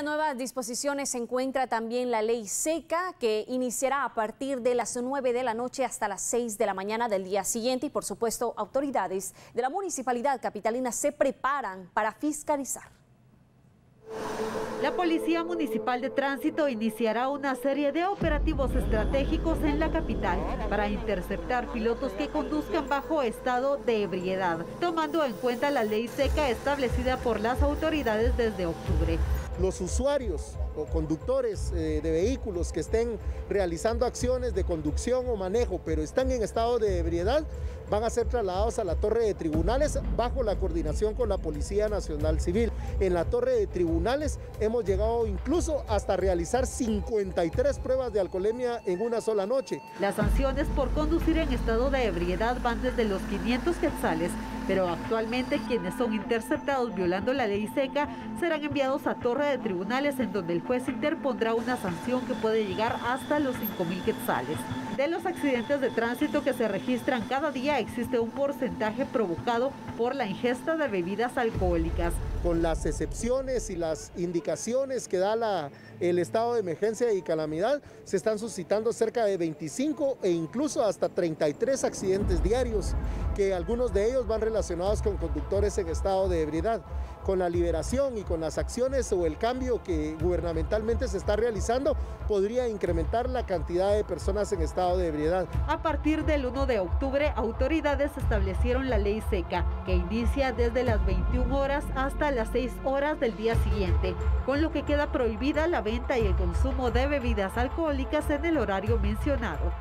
las nuevas disposiciones se encuentra también la ley seca que iniciará a partir de las 9 de la noche hasta las 6 de la mañana del día siguiente y por supuesto autoridades de la municipalidad capitalina se preparan para fiscalizar. La Policía Municipal de Tránsito iniciará una serie de operativos estratégicos en la capital para interceptar pilotos que conduzcan bajo estado de ebriedad, tomando en cuenta la ley seca establecida por las autoridades desde octubre los usuarios o conductores eh, de vehículos que estén realizando acciones de conducción o manejo, pero están en estado de ebriedad, van a ser trasladados a la torre de tribunales bajo la coordinación con la Policía Nacional Civil. En la torre de tribunales hemos llegado incluso hasta realizar 53 pruebas de alcoholemia en una sola noche. Las sanciones por conducir en estado de ebriedad van desde los 500 quetzales, pero actualmente quienes son interceptados violando la ley seca serán enviados a torre de tribunales en donde el juez interpondrá una sanción que puede llegar hasta los 5 mil quetzales. De los accidentes de tránsito que se registran cada día existe un porcentaje provocado por la ingesta de bebidas alcohólicas. Con las excepciones y las indicaciones que da la, el estado de emergencia y calamidad, se están suscitando cerca de 25 e incluso hasta 33 accidentes diarios, que algunos de ellos van relacionados con conductores en estado de ebriedad. Con la liberación y con las acciones o el cambio que gubernamentalmente se está realizando, podría incrementar la cantidad de personas en estado de ebriedad. A partir del 1 de octubre, autoridades establecieron la ley seca, que inicia desde las 21 horas hasta las 6 horas del día siguiente, con lo que queda prohibida la venta y el consumo de bebidas alcohólicas en el horario mencionado.